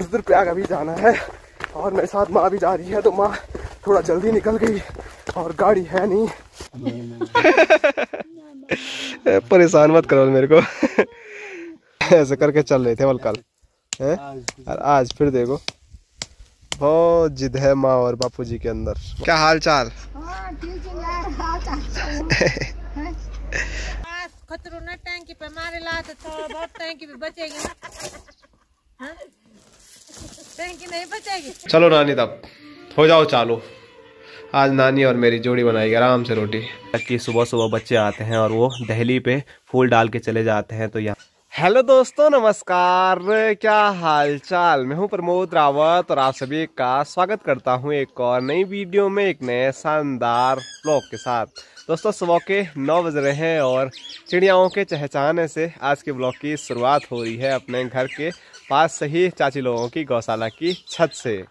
रुद्रप्रयाग अभी जाना है और मेरे साथ माँ भी जा रही है तो माँ थोड़ा जल्दी निकल गई और गाड़ी है नहीं। परेशान मत करो मेरे को। ऐसे करके चल रहे थे वल कल। है? और आज फिर देखो। बहुत जिद है माँ और बापू जी के अंदर। क्या हाल चाल हाँ, ठीक है है। खतरो ना टैंकी पे मारे ला तो बहुत टैंकी पे बचेगी ना। हाँ? टैंकी नहीं बचेगी। चलो नानी तब। हो जाओ चालू। आज नानी और मेरी जोड़ी बनाएगी आराम से रोटी। कि सुबह सुबह बच्चे आते हैं और वो दहली पे फूल डाल के चले जाते हैं तो यहाँ हेलो दोस्तों नमस्कार। क्या हाल चाल मैं हूँ प्रमोद रावत और आप सभी का स्वागत करता हूँ एक और नई वीडियो में एक नए शानदार ब्लॉग के साथ। दोस्तों सुबह के नौ बज रहे हैं और चिड़ियाओं के चहचहाने से आज के ब्लॉग की शुरुआत हो रही है अपने घर के पास से ही चाची लोगों की गौशाला की छत से।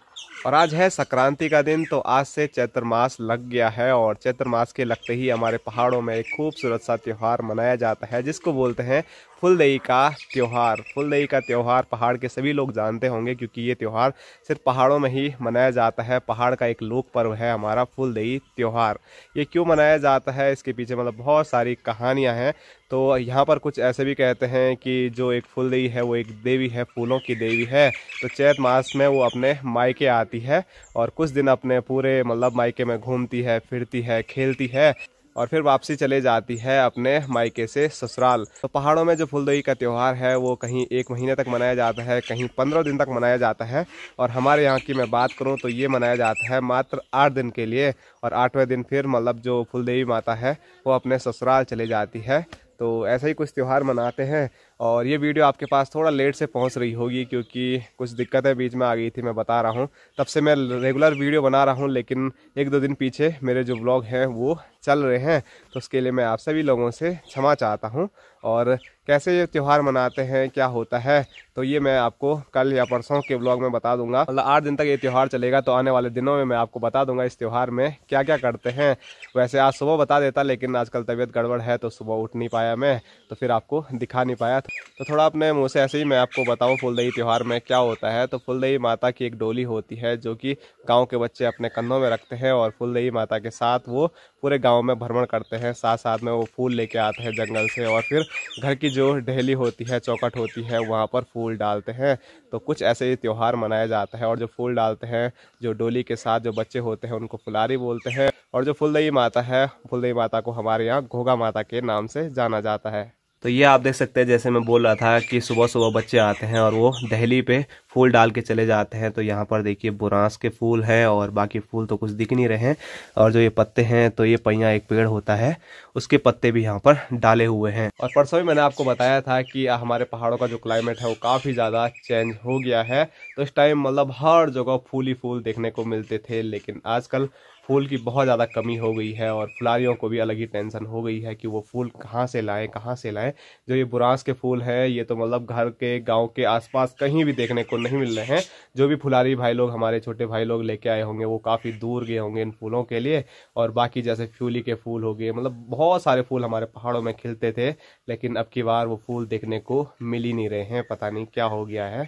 और आज है संक्रांति का दिन तो आज से चैत्र मास लग गया है और चैत्र मास के लगते ही हमारे पहाड़ों में एक खूबसूरत सा त्यौहार मनाया जाता है, जिसको बोलते हैं फुलदई का त्यौहार, फुलदई का त्यौहार पहाड़ के सभी लोग जानते होंगे क्योंकि ये त्यौहार सिर्फ़ पहाड़ों में ही मनाया जाता है। पहाड़ का एक लोक पर्व है हमारा फुलदई त्यौहार। ये क्यों मनाया जाता है? इसके पीछे मतलब बहुत सारी कहानियाँ हैं। तो यहाँ पर कुछ ऐसे भी कहते हैं कि जो एक फुलदई है, वो एक देवी है, फूलों की देवी है। तो चैत मास में वो अपने मायके आती है और कुछ दिन अपने पूरे मतलब मायके में घूमती है, फिरती है, खेलती है। और फिर वापसी चले जाती है अपने मायके से ससुराल। तो पहाड़ों में जो फुलदई का त्यौहार है, वो कहीं एक महीने तक मनाया जाता है, कहीं पंद्रह दिन तक मनाया जाता है। और हमारे यहाँ की मैं बात करूँ तो ये मनाया जाता है मात्र आठ दिन के लिए। और आठवें दिन फिर मतलब जो फुलदेवी माता है, वो अपने ससुराल चले जाती है। तो ऐसा ही कुछ त्यौहार मनाते हैं। और ये वीडियो आपके पास थोड़ा लेट से पहुँच रही होगी क्योंकि कुछ दिक्कतें बीच में आ गई थी, मैं बता रहा हूँ। तब से मैं रेगुलर वीडियो बना रहा हूँ, लेकिन एक दो दिन पीछे मेरे जो ब्लॉग हैं, वो चल रहे हैं। तो उसके लिए मैं आप सभी लोगों से क्षमा चाहता हूँ। और कैसे ये त्यौहार मनाते हैं, क्या होता है तो ये मैं आपको कल या परसों के ब्लॉग में बता दूँगा। मतलब आठ दिन तक ये त्यौहार चलेगा तो आने वाले दिनों में मैं आपको बता दूँगा इस त्यौहार में क्या क्या करते हैं। वैसे आज सुबह बता देता, लेकिन आजकल तबीयत गड़बड़ है तो सुबह उठ नहीं पाया मैं तो फिर आपको दिखा नहीं पाया तो थोड़ा अपने मुँह से ऐसे ही मैं आपको बताऊँ फुलदही त्यौहार में क्या होता है। तो फुलदही माता की एक डोली होती है, जो कि गाँव के बच्चे अपने कंधों में रखते हैं और फुलदही माता के साथ वो पूरे गाँव में भ्रमण करते हैं। साथ साथ में वो फूल लेके आते हैं जंगल से और फिर घर की जो डेहली होती है चौकट होती है, वहाँ पर फूल डालते हैं। तो कुछ ऐसे ही त्यौहार मनाया जाता है और जो फूल डालते हैं, जो डोली के साथ जो बच्चे होते हैं, उनको फुलारी बोलते हैं और जो फुलदही माता है फुलदही माता को हमारे यहाँ घोगा माता के नाम से जाना जाता है। तो ये आप देख सकते हैं, जैसे मैं बोल रहा था कि सुबह सुबह बच्चे आते हैं और वो दहली पे फूल डाल के चले जाते हैं। तो यहाँ पर देखिए बुरांस के फूल हैं और बाकी फूल तो कुछ दिख नहीं रहे हैं। और जो ये पत्ते हैं तो ये पहिया एक पेड़ होता है, उसके पत्ते भी यहाँ पर डाले हुए हैं। और परसों भी मैंने आपको बताया था कि हमारे पहाड़ों का जो क्लाइमेट है, वो काफ़ी ज़्यादा चेंज हो गया है। तो इस टाइम मतलब हर जगह फूल ही फूल देखने को मिलते थे, लेकिन आजकल फूल की बहुत ज़्यादा कमी हो गई है और फुलारियों को भी अलग ही टेंशन हो गई है कि वो फूल कहाँ से लाएँ, कहाँ से लाएँ। जो ये बुरांस के फूल हैं, ये तो मतलब घर के, गाँव के आसपास कहीं भी देखने को नहीं मिल रहे हैं। जो भी फुलारी भाई लोग, हमारे छोटे भाई लोग लेके आए होंगे, वो काफ़ी दूर गए होंगे इन फूलों के लिए। और बाकी जैसे फ्यूली के फूल हो गए मतलब बहुत सारे फूल हमारे पहाड़ों में खिलते थे, लेकिन अब की बार वो फूल देखने को मिल ही नहीं रहे हैं, पता नहीं क्या हो गया है।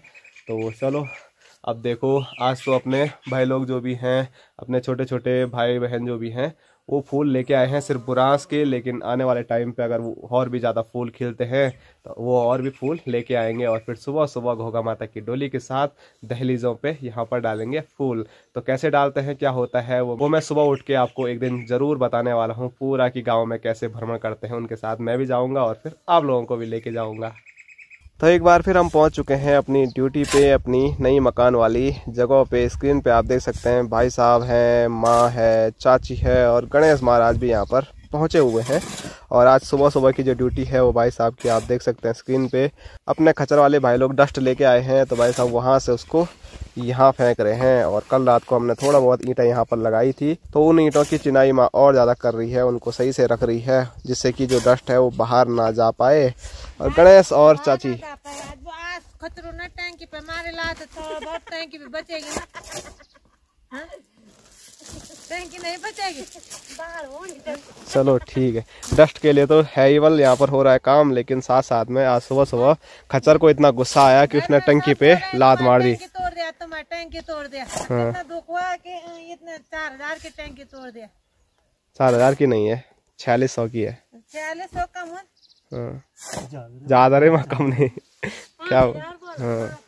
तो चलो अब देखो, आज तो अपने भाई लोग जो भी हैं, अपने छोटे छोटे भाई बहन जो भी हैं, वो फूल लेके आए हैं सिर्फ़ बुरांस के, लेकिन आने वाले टाइम पे अगर वो और भी ज़्यादा फूल खिलते हैं तो वो और भी फूल लेके आएँगे और फिर सुबह सुबह घोगा माता की डोली के साथ दहलीजों पे यहाँ पर डालेंगे फूल। तो कैसे डालते हैं, क्या होता है, वो वो मैं सुबह उठ के आपको एक दिन ज़रूर बताने वाला हूँ, पूरा कि गाँव में कैसे भ्रमण करते हैं, उनके साथ मैं भी जाऊँगा और फिर आप लोगों को भी लेके जाऊँगा। तो एक बार फिर हम पहुँच चुके हैं अपनी ड्यूटी पे, अपनी नई मकान वाली जगह पे। स्क्रीन पे आप देख सकते हैं, भाई साहब हैं, माँ है, चाची है और गणेश महाराज भी यहाँ पर। पहुँचे हुए हैं। और आज सुबह सुबह की जो ड्यूटी है, वो भाई साहब की आप देख सकते हैं स्क्रीन पे। अपने खचर वाले भाई लोग डस्ट लेके आए हैं तो भाई साहब वहाँ से उसको यहाँ फेंक रहे हैं। और कल रात को हमने थोड़ा बहुत ईंटें यहाँ पर लगाई थी तो उन ईंटों की चिनाई माँ और ज़्यादा कर रही है, उनको सही से रख रही है, जिससे कि जो डस्ट है वो बाहर ना जा पाए। और गणेश और चाची। खतरो ना टैंकी पे मारे ला तो बहुत टैंकी पे बचेगी ना। हाँ? टैंकी नहीं बचेगी। बाहर होंगी चलो ठीक है। डस्ट के लिए तो है ही वाल यहाँ पर हो रहा है काम लेकिन साथ साथ में आज सुबह सुबह खच्चर को इतना गुस्सा आया कि उसने टंकी पे लात मार दी। टैंकी तोड़ तुम्हारी टैंकी तोड़ दिया। हाँ। इतना दुख हुआ कि इतने चार हज़ार की टैंकी तोड़ दिया। चार हज़ार की नहीं है छियालीस सौ की है। छियालीस सौ कम हाँ। ज़्यादा रे वहाँ कम नहीं। क्या हाँ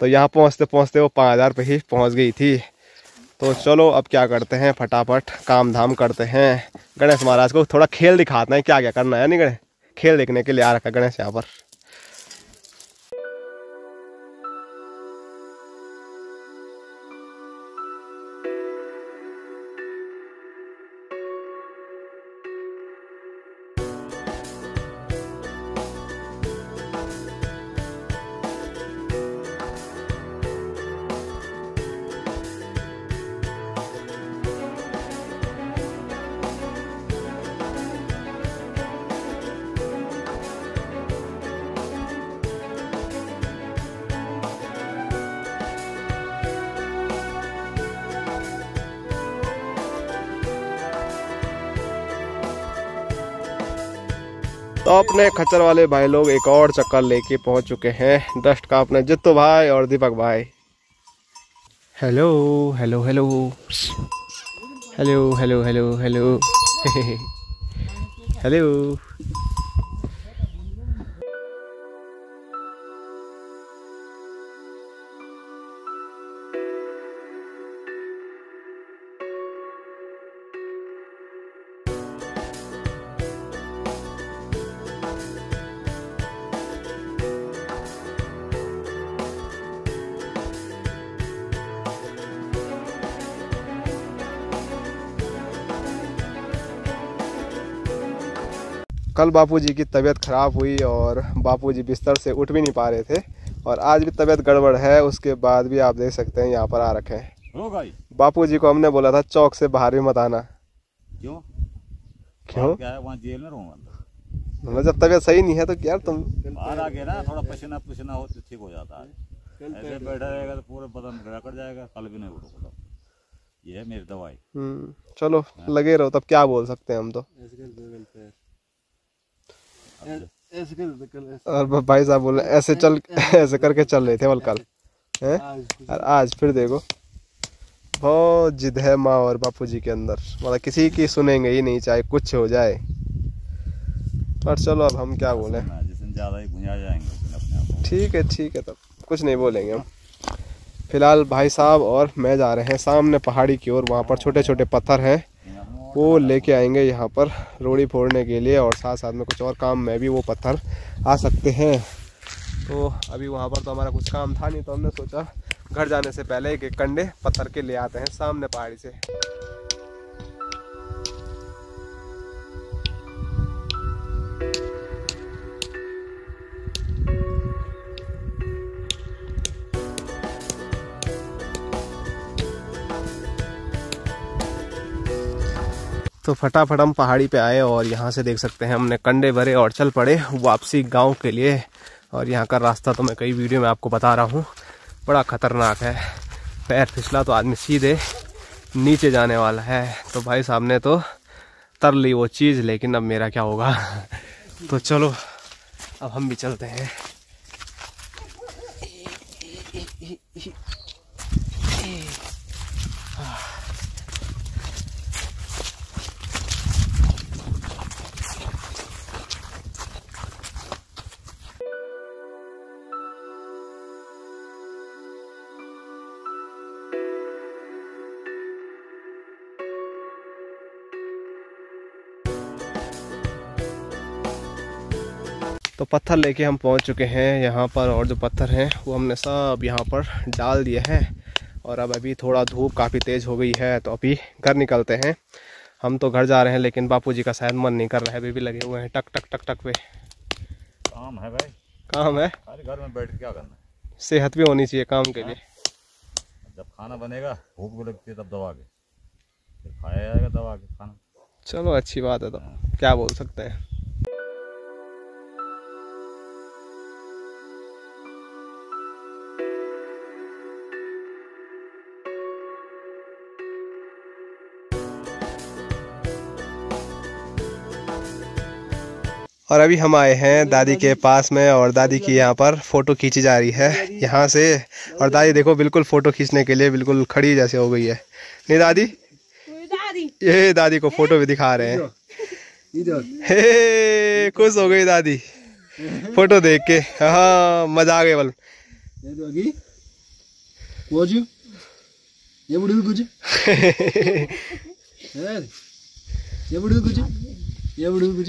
तो यहाँ पहुँचते पहुँचते वो पाँच हज़ार पे ही पहुँच गई थी। तो चलो अब क्या करते हैं, फटाफट काम धाम करते हैं। गणेश महाराज को थोड़ा खेल दिखाते हैं क्या क्या करना है नहीं गणेश? खेल देखने के लिए आ रखा गणेश यहाँ पर। तो अपने खच्चर वाले भाई लोग एक और चक्कर लेके पहुँच चुके हैं। डस्ट का अपने जित्तो भाई और दीपक भाई। Hello hello hello hello hello hello hello hello कल बापूजी की तबीयत खराब हुई और बापूजी बिस्तर से उठ भी नहीं पा रहे थे और आज भी तबीयत गड़बड़ है उसके बाद भी आप देख सकते हैं यहाँ पर आ रखे हैं। रो भाई। बापूजी को हमने बोला था चौक से बाहर भी मत आना। क्यों? क्यों? क्या है वहाँ जेल में रहूँगा मतलब जब तबीयत सही नहीं है तो यार तुम बाहर आ गया ना थोड़ा पसीना पसीना हो तो ठीक हो जाता है। ऐसे बैठा रहेगा तो पूरे बदन रगड़ जाएगा कल भी नहीं उठोगा ये है मेरी दवाई। हम्म, चलो लगे रहो तब क्या बोल सकते हैं हम तो। और भाई साहब बोले ऐसे चल ऐसे करके चल रहे थे बल कल हैं? और आज फिर देखो। बहुत जिद है माँ और बापू जी के अंदर। मतलब किसी की सुनेंगे ही नहीं चाहे कुछ हो जाए। पर चलो अब हम क्या बोले? ना, जिसमें ज़्यादा ही गुंजा जाएँगे उसमें अपने आप को ठीक है ठीक है तब। कुछ नहीं बोलेंगे हम। फ़िलहाल भाई साहब और मैं जा रहे हैं सामने पहाड़ी की ओर। वहाँ पर छोटे छोटे पत्थर हैं। वो लेके आएँगे यहाँ पर रोड़ी फोड़ने के लिए और साथ साथ में कुछ और काम में भी वो पत्थर आ सकते हैं। तो अभी वहाँ पर तो हमारा कुछ काम था नहीं तो हमने सोचा घर जाने से पहले एक एक कंडे पत्थर के ले आते हैं सामने पहाड़ी से। तो फटाफट हम पहाड़ी पे आए और यहाँ से देख सकते हैं हमने कंडे भरे और चल पड़े वापसी गाँव के लिए। और यहाँ का रास्ता तो मैं कई वीडियो में आपको बता रहा हूँ। बड़ा खतरनाक है। पैर फिसला तो आदमी सीधे नीचे जाने वाला है। तो भाई साहब ने तो तर ली वो चीज़, लेकिन अब मेरा क्या होगा? तो चलो, अब हम भी चलते हैं। तो पत्थर लेके हम पहुँच चुके हैं यहाँ पर और जो पत्थर हैं वो हमने सब यहाँ पर डाल दिए हैं। और अब अभी थोड़ा धूप काफ़ी तेज़ हो गई है तो अभी घर निकलते हैं। हम तो घर जा रहे हैं लेकिन बापूजी का शायद मन नहीं कर रहा है अभी भी लगे हुए हैं टक टक टक टक पे। काम है भाई। काम है? खाली घर में बैठ के क्या करना है? सेहत भी होनी चाहिए काम के लिए। जब खाना बनेगा भूख भी लगती है तब दबा के। फिर खाया जाएगा दबा के खाना। चलो अच्छी बात है तो। क्या बोल सकते हैं? और अभी हम आए हैं दादी के पास में और दादी की यहाँ पर फ़ोटो खींची जा रही है यहाँ से। और दादी देखो बिल्कुल फ़ोटो खींचने के लिए बिल्कुल खड़ी जैसे हो गई है। नहीं दादी? ये दादी को फ़ोटो भी दिखा रहे हैं। हे खुश हो गई दादी। फ़ोटो देख के। हाँ मज़ा आ गया बल। ये तो कुछ? ये कुछ? ये कुछ?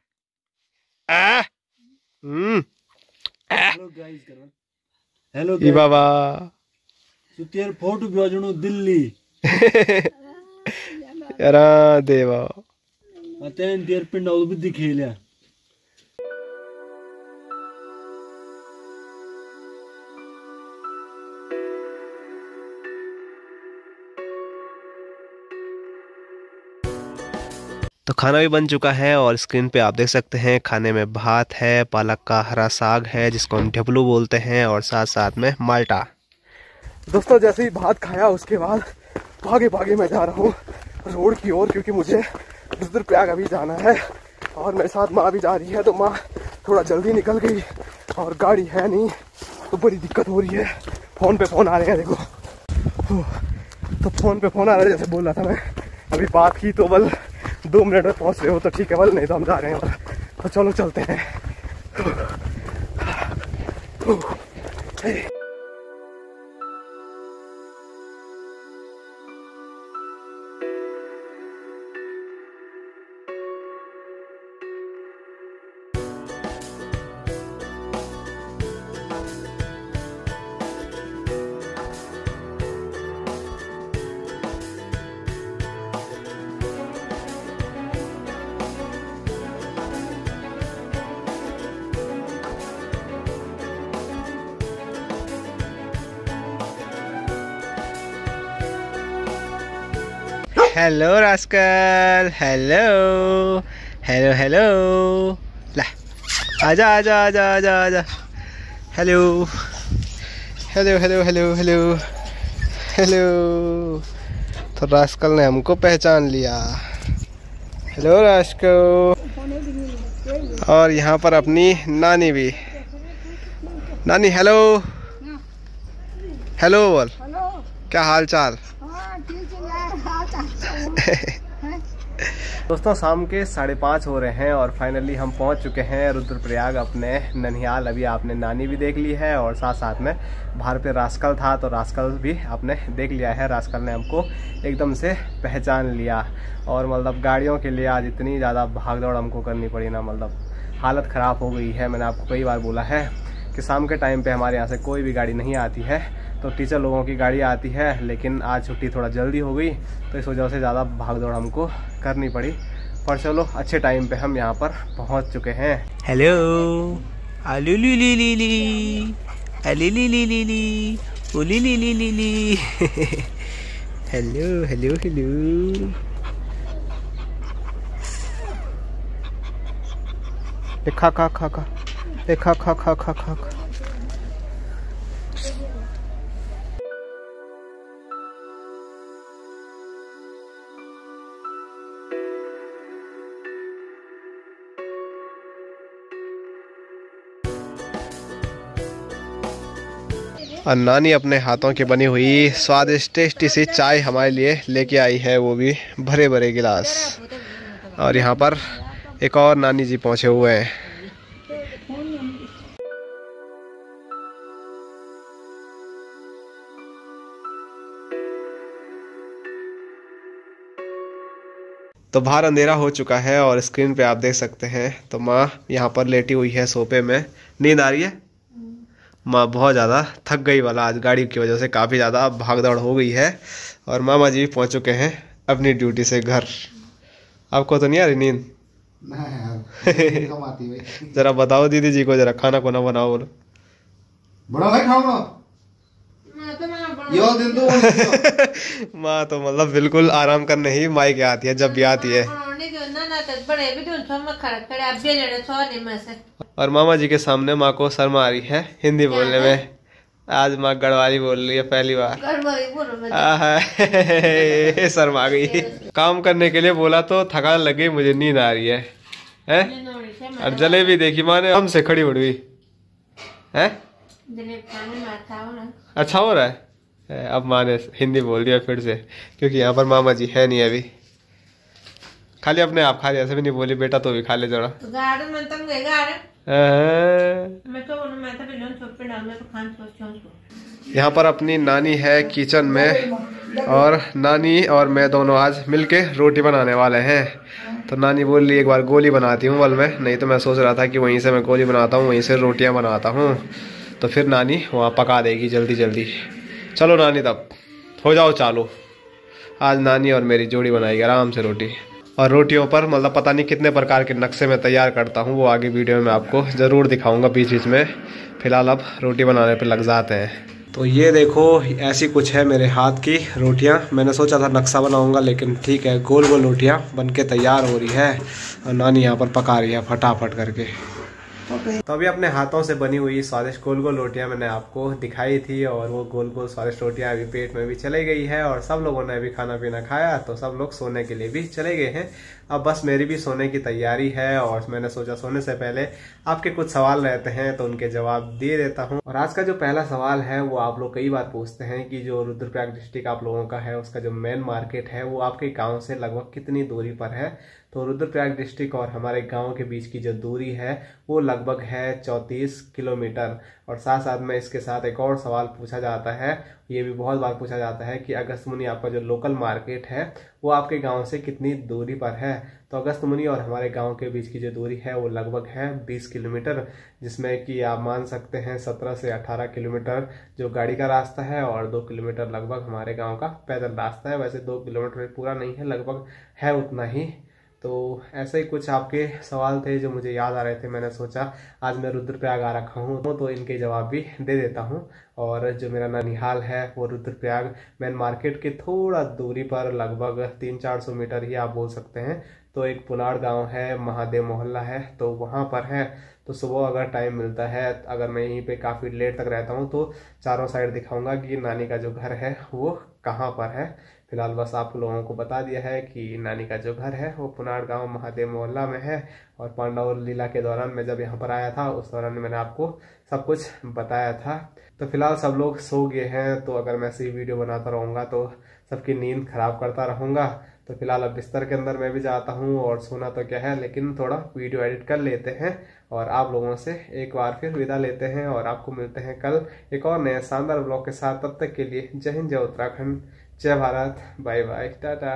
हेलो गाइस करो हेलो ई बाबा सुतेर फ़ोटो भेजणु दिल्ली यार देवा अतैन तेर पिंड औ भी दिखेल्या तो खाना भी बन चुका है और स्क्रीन पे आप देख सकते हैं, खाने में भात है, पालक का हरा साग है, जिसको हम ढपलू बोलते हैं और साथ साथ में माल्टा। दोस्तों, जैसे ही भात खाया, उसके बाद भागे भागे मैं जा रहा हूँ रोड की ओर, क्योंकि मुझे रुद्रप्रयाग अभी जाना है और मेरे साथ माँ भी जा रही है तो माँ थोड़ा जल्दी निकल गई और गाड़ी है नहीं तो बड़ी दिक्कत हो रही है। फ़ोन पे फ़ोन आ रहे हैं, देखो। तो फ़ोन पे फ़ोन आ रहा है, जैसे बोल रहा था मैं। अभी बात की तो बल दो मिनट में पहुँच रहे हो तो ठीक है बल नहीं तो हम जा रहे हैं तो चलो चलते हैं। Hello rascal hello hello hello ला। आजा आजा आजा आजा आजा। Hello hello hello hello hello hello तो रास्कल ने हमको पहचान लिया। हेलो रास्कल और यहाँ पर अपनी नानी भी। नानी हेलो हेलो बोल। क्या हाल चाल? हाँ है हाँ दोस्तों, शाम के साढ़े पाँच हो रहे हैं और फाइनली हम पहुँच चुके हैं रुद्रप्रयाग अपने ननिहाल। अभी आपने नानी भी देख ली है और साथ साथ में बाहर पे रास्कल था तो रास्कल भी आपने देख लिया है। रास्कल ने हमको एकदम से पहचान लिया और मतलब गाड़ियों के लिए आज इतनी ज़्यादा भाग दौड़ हमको करनी पड़ी ना। मतलब हालत ख़राब हो गई है। मैंने आपको कई बार बोला है कि शाम के टाइम पे हमारे यहाँ से कोई भी गाड़ी नहीं आती है। तो टीचर लोगों की गाड़ी आती है लेकिन आज छुट्टी थोड़ा जल्दी हो गई तो इस वजह से ज़्यादा भाग दौड़ हमको करनी पड़ी। पर चलो अच्छे टाइम पे हम यहाँ पर पहुँच चुके हैं। हेलो आलू ली ली ली ली अली ली ली ली ली उली ली ली ली ली हेलो हेलो हेलो खा खा खा। खा खा खा खा खा खा खा। और नानी अपने हाथों की बनी हुई स्वादिष्ट, टेस्टी सी चाय हमारे लिए लेके आई है, वो भी भरे भरे गिलास। और यहाँ पर एक और नानी जी पहुँचे हुए हैं। तो बाहर अंधेरा हो चुका है और स्क्रीन पे आप देख सकते हैं। तो माँ यहाँ पर लेटी हुई है सोफे में। नींद आ रही है? माँ बहुत ज़्यादा थक गई वाला आज गाड़ी की वजह से काफ़ी ज़्यादा भाग दौड़ हो गई है और मामा जी भी पहुँच चुके हैं अपनी ड्यूटी से घर। आपको तो नहीं आ रही नींद? जरा बताओ दीदी जी को जरा खाना को ना बनाओ बोलो। बड़ा भाई खाओ मैं तो मैं बड़ा यो दिन तो माँ तो मतलब बिल्कुल आराम करने ही माई के आती है जब भी आती है। और मामा जी के सामने माँ को शर्म आ रही है हिंदी बोलने में। आज माँ गढ़वाली बोल रही है पहली बार। शर्म आ गई। काम करने के लिए बोला तो थकान लग गई मुझे नींद आ रही है। हैं? और जलेबी देखी माँ ने हमसे खड़ी उड़ गई। है? अच्छा हो रहा है? है, अब माँ ने हिंदी बोल दिया फिर से क्योंकि यहाँ पर मामा जी है नहीं अभी। खाली अपने आप खा लिया ऐसे भी नहीं बोली बेटा तो भी खा ले जरा। तो गार्डन गए गार्डन। मैं तो मैं तो बिलोन चुप पे डाल मैं तो खान सोच छो यहाँ पर अपनी नानी है किचन में और नानी और मैं दोनों आज मिलके रोटी बनाने वाले हैं। तो नानी बोल रही एक बार गोली बनाती हूँ बल में नहीं तो मैं सोच रहा था कि वहीं से मैं गोली बनाता हूँ वहीं से रोटियाँ बनाता हूँ। तो फिर नानी वहाँ पका देगी जल्दी जल्दी। चलो नानी तब हो जाओ चालू। आज नानी और मेरी जोड़ी बनाएगी आराम से रोटी। और रोटियों पर मतलब पता नहीं कितने प्रकार के नक्शे में तैयार करता हूँ, वो आगे वीडियो में आपको ज़रूर दिखाऊँगा बीच बीच में। फ़िलहाल अब रोटी बनाने पर लग जाते हैं। तो ये देखो, ऐसी कुछ है मेरे हाथ की रोटियाँ। मैंने सोचा था नक्शा बनाऊँगा, लेकिन ठीक है गोल गोल रोटियाँ बन के तैयार हो रही है। और नानी यहाँ पर पका रही है फटाफट करके। तो अभी अपने हाथों से बनी हुई स्वादिष्ट गोल गोल रोटियाँ मैंने आपको दिखाई थी और वो गोल गोल स्वादिष्ट रोटियाँ अभी पेट में भी चले गई है और सब लोगों ने अभी खाना पीना खाया तो सब लोग सोने के लिए भी चले गए हैं। अब बस मेरी भी सोने की तैयारी है और मैंने सोचा सोने से पहले आपके कुछ सवाल रहते हैं तो उनके जवाब दे देता हूँ। और आज का जो पहला सवाल है, वो आप लोग कई बार पूछते हैं कि जो रुद्रप्रयाग डिस्ट्रिक्ट आप लोगों का है, उसका जो मेन मार्केट है, वो आपके गाँव से लगभग कितनी दूरी पर है? तो रुद्रप्रयाग डिस्ट्रिक्ट और हमारे गाँव के बीच की जो दूरी है, वो लगभग है चौंतीस किलोमीटर। और साथ साथ में इसके साथ एक और सवाल पूछा जाता है, ये भी बहुत बार पूछा जाता है कि अगस्त मुनि आपका जो लोकल मार्केट है, वो आपके गाँव से कितनी दूरी पर है? तो अगस्त मुनि और हमारे गाँव के बीच की जो दूरी है, वो लगभग है 20 किलोमीटर, जिसमें कि आप मान सकते हैं 17 से 18 किलोमीटर जो गाड़ी का रास्ता है और दो किलोमीटर लगभग हमारे गाँव का पैदल रास्ता है। वैसे दो किलोमीटर पूरा नहीं है, लगभग है उतना ही। तो ऐसे ही कुछ आपके सवाल थे जो मुझे याद आ रहे थे, मैंने सोचा आज मैं रुद्रप्रयाग आ रखा हूँ तो इनके जवाब भी दे देता हूँ। और जो मेरा ननिहाल है, वो रुद्रप्रयाग मेन मार्केट के थोड़ा दूरी पर, लगभग तीन चार सौ मीटर ही आप बोल सकते हैं। तो एक पुलाड़ गाँव है, महादेव मोहल्ला है तो वहाँ पर है। तो सुबह अगर टाइम मिलता है, अगर मैं यहीं पे काफ़ी लेट तक रहता हूँ तो चारों साइड दिखाऊँगा कि नानी का जो घर है, वो कहाँ पर है। फ़िलहाल बस आप लोगों को बता दिया है कि नानी का जो घर है, वो पुनाड़ गाँव महादेव मोहल्ला में है और पांडव लीला के दौरान मैं जब यहाँ पर आया था, उस दौरान मैंने आपको सब कुछ बताया था। तो फ़िलहाल सब लोग सो गए हैं तो अगर मैं ऐसी वीडियो बनाता रहूँगा तो सबकी नींद खराब करता रहूँगा। तो फ़िलहाल अब बिस्तर के अंदर मैं भी जाता हूँ और सोना तो क्या है, लेकिन थोड़ा वीडियो एडिट कर लेते हैं और आप लोगों से एक बार फिर विदा लेते हैं और आपको मिलते हैं कल एक और नए शानदार ब्लॉग के साथ। तब तक के लिए जय हिंद, जय उत्तराखंड। जय भारत बाय बाय टाटा।